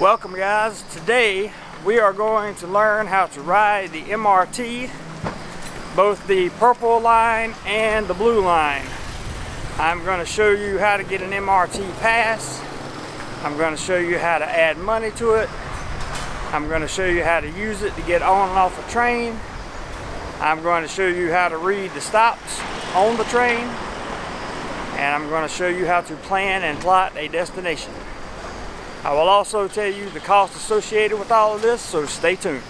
Welcome guys. Today we are going to learn how to ride the MRT, both the purple line and the blue line. I'm going to show you how to get an MRT pass. I'm going to show you how to add money to it. I'm going to show you how to use it to get on and off a train. I'm going to show you how to read the stops on the train. And I'm going to show you how to plan and plot a destination. I will also tell you the cost associated with all of this, so stay tuned.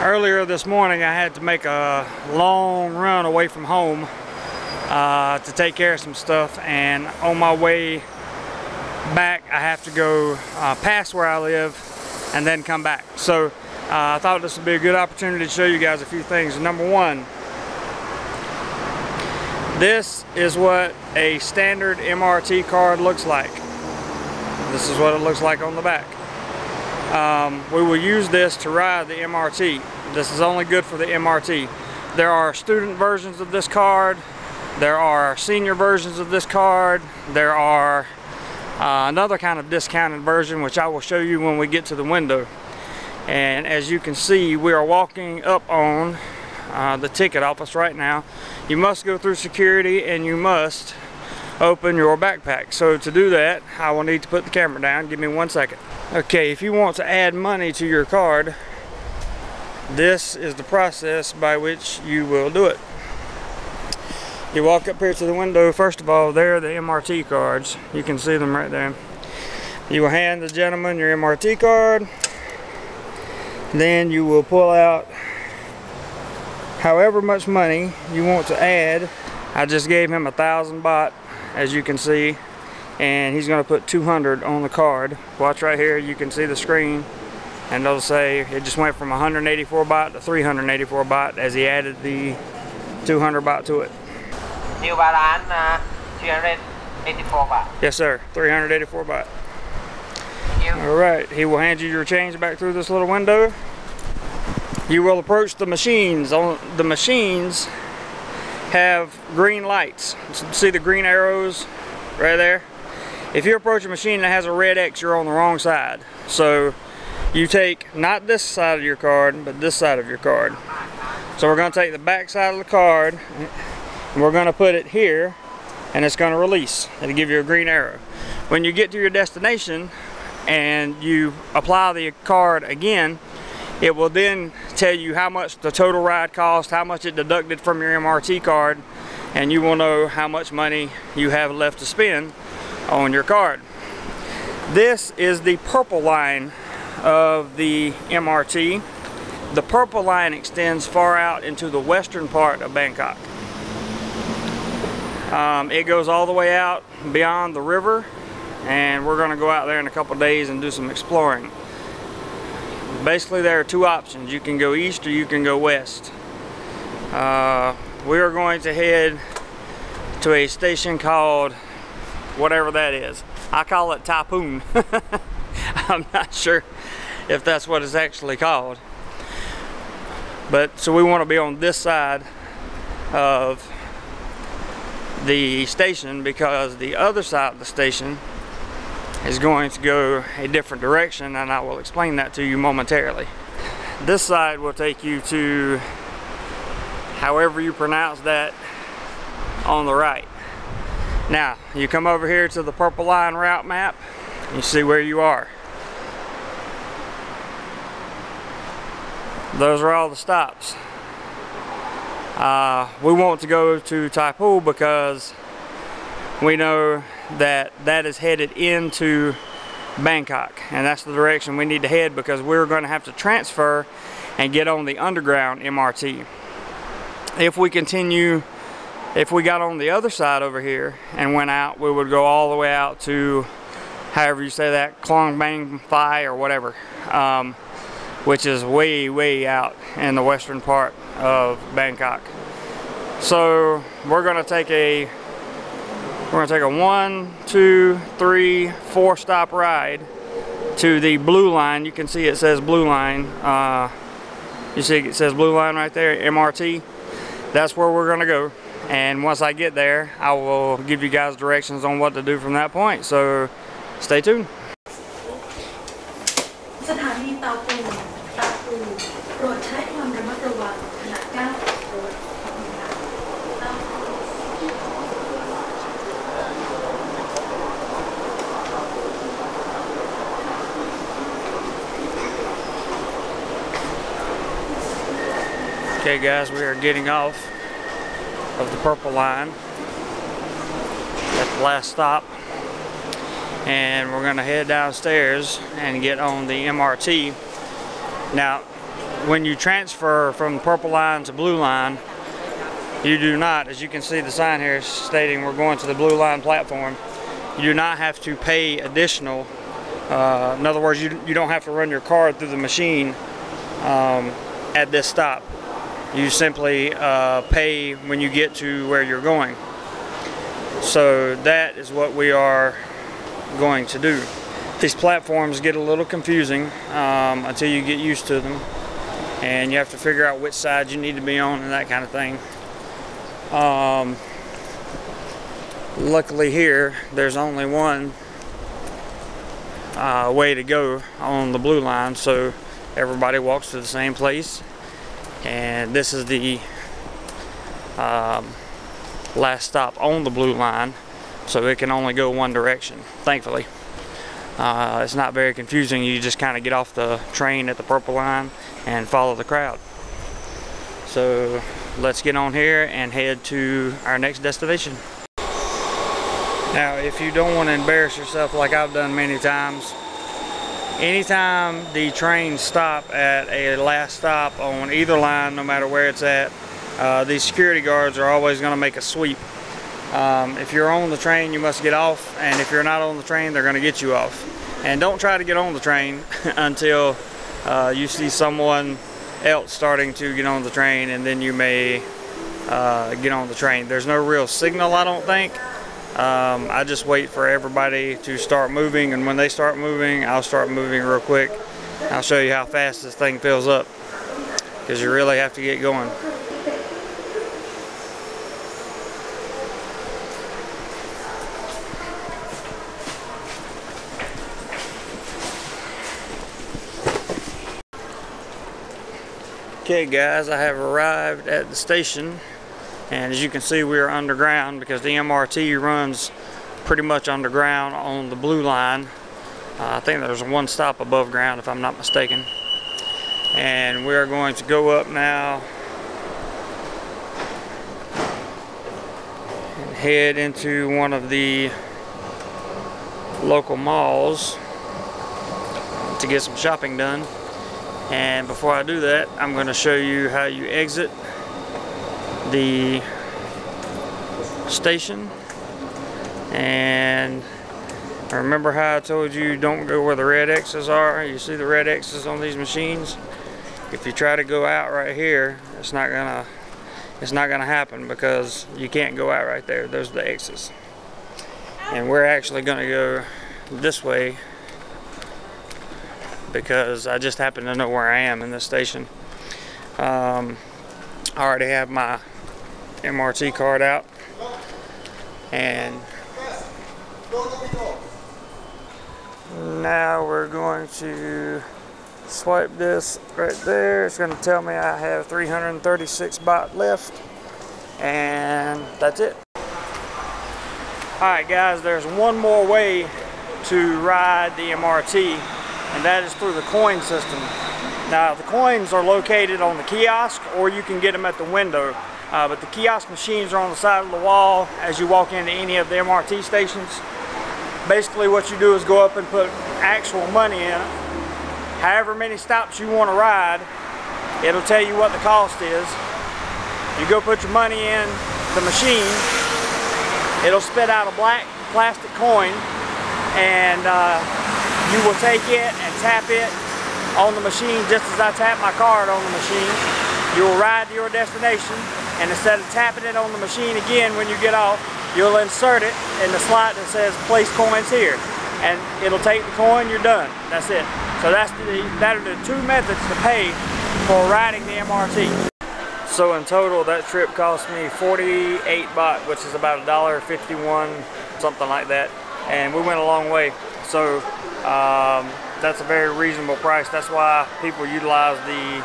Earlier this morning I had to make a long run away from home uh, to take care of some stuff and on my way back I have to go uh, past where I live and then come back. So uh, I thought this would be a good opportunity to show you guys a few things. Number one, this is what a standard MRT card looks like. This is what it looks like on the back. Um, we will use this to ride the MRT. This is only good for the MRT. There are student versions of this card. There are senior versions of this card. There are uh, another kind of discounted version which I will show you when we get to the window. And as you can see we are walking up on uh, the ticket office right now. You must go through security and you must open your backpack. So to do that I will need to put the camera down. Give me one second. Okay, if you want to add money to your card, this is the process by which you will do it. You walk up here to the window, first of all, there are the MRT cards. You can see them right there. You will hand the gentleman your MRT card. Then you will pull out however much money you want to add. I just gave him a thousand baht, as you can see, and he's gonna put 200 on the card. Watch right here, you can see the screen, and it'll say it just went from 184 baht to 384 baht as he added the 200 baht to it. New Balance uh, 384 baht. Yes, sir. 384 baht. You. All right. He will hand you your change back through this little window. You will approach the machines. On the machines have green lights. See the green arrows right there? If you approach a machine that has a red X, you're on the wrong side. So you take not this side of your card, but this side of your card. So we're going to take the back side of the card and we're going to put it here and it's going to release. It'll give you a green arrow. When you get to your destination and you apply the card again, it will then tell you how much the total ride cost, how much it deducted from your MRT card, and you will know how much money you have left to spend on your card. This is the purple line of the MRT. The purple line extends far out into the western part of Bangkok. Um, it goes all the way out beyond the river and we're going to go out there in a couple days and do some exploring. Basically there are two options. You can go east or you can go west. Uh, we are going to head to a station called whatever that is. I call it Typhoon. I'm not sure if that's what it's actually called. But so we want to be on this side of the station because the other side of the station is going to go a different direction and I will explain that to you momentarily. This side will take you to however you pronounce that on the right. Now, you come over here to the purple line route map, you see where you are. Those are all the stops. Uh, we want to go to Tai Po because we know that that is headed into Bangkok and that's the direction we need to head because we're going to have to transfer and get on the underground MRT. If we continue, if we got on the other side over here and went out, we would go all the way out to, however you say that, Klong Bang Thai or whatever, um, which is way, way out in the western part of Bangkok. So we're gonna take a we're gonna take a one, two, three, four stop ride to the blue line. You can see it says blue line. Uh, You see it says blue line right there, MRT. That's where we're gonna go. And once I get there, I will give you guys directions on what to do from that point. So stay tuned. สถานีเตาปูนเตาปูนโปรดใช้ความระมัดระวังขณะก้าวออกรถ Okay guys, we are getting off of the purple line at the last stop. And we're gonna head downstairs and get on the MRT. Now, when you transfer from purple line to blue line, you do not, as you can see the sign here stating we're going to the blue line platform, you do not have to pay additional. Uh, in other words, you, you don't have to run your card through the machine um, at this stop. You simply uh, pay when you get to where you're going. So that is what we are going to do. These platforms get a little confusing um, until you get used to them and you have to figure out which side you need to be on and that kind of thing. Um, luckily here there's only one uh, way to go on the blue line so everybody walks to the same place and this is the um, last stop on the blue line so it can only go one direction thankfully. Uh, it's not very confusing. You just kind of get off the train at the purple line and follow the crowd. So let's get on here and head to our next destination. Now if you don't want to embarrass yourself like I've done many times anytime the trains stop at a last stop on either line, no matter where it's at, uh, these security guards are always going to make a sweep. Um, if you're on the train, you must get off, and if you're not on the train, they're going to get you off. And don't try to get on the train until uh, you see someone else starting to get on the train, and then you may uh, get on the train. There's no real signal, I don't think. Um, I just wait for everybody to start moving, and when they start moving, I'll start moving real quick. I'll show you how fast this thing fills up, because you really have to get going. Okay guys, I have arrived at the station and as you can see we are underground because the MRT runs pretty much underground on the blue line. Uh, I think there's one stop above ground if I'm not mistaken. And we are going to go up now and head into one of the local malls to get some shopping done. And before I do that I'm going to show you how you exit the station. And remember how I told you don't go where the red X's are. You see the red X's on these machines? If you try to go out right here it's not gonna it's not gonna happen because you can't go out right there. Those are the X's. And we're actually gonna go this way because I just happen to know where I am in this station. Um, I already have my MRT card out. And now we're going to swipe this right there. It's going to tell me I have 336 baht left. And that's it. Alright guys there's one more way to ride the MRT and that is through the coin system. Now the coins are located on the kiosk or you can get them at the window. Uh, but the kiosk machines are on the side of the wall as you walk into any of the MRT stations. Basically what you do is go up and put actual money in it. However many stops you want to ride, it'll tell you what the cost is. You go put your money in the machine, it'll spit out a black plastic coin and uh, you will take it and tap it on the machine just as I tap my card on the machine. You will ride to your destination and instead of tapping it on the machine again when you get off, you'll insert it in the slot that says place coins here. And it'll take the coin, you're done. That's it. So that's the, that are the two methods to pay for riding the MRT. So in total, that trip cost me 48 baht, which is about a dollar 51, something like that. And we went a long way. So um, that's a very reasonable price. That's why people utilize the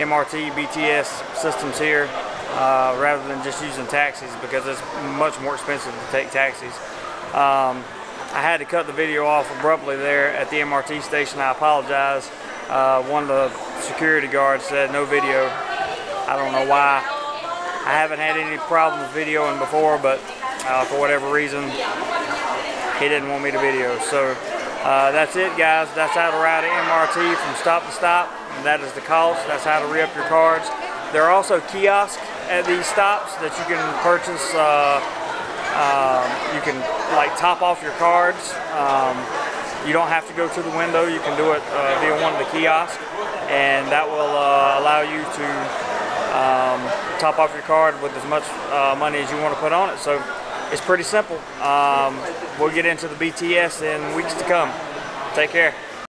MRT, BTS systems here uh, rather than just using taxis because it's much more expensive to take taxis. Um, I had to cut the video off abruptly there at the MRT station. I apologize. Uh, one of the security guards said no video. I don't know why. I haven't had any problems videoing before, but uh, for whatever reason, he didn't want me to video. So uh, that's it, guys. That's how to ride an MRT from stop to stop. And that is the cost. That's how to re-up your cards. There are also kiosks at these stops that you can purchase. Uh, um, you can like top off your cards. Um, you don't have to go to the window. You can do it uh, via one of the kiosks, and that will uh, allow you to um, top off your card with as much uh, money as you want to put on it. So it's pretty simple. Um, we'll get into the BTS in weeks to come. Take care.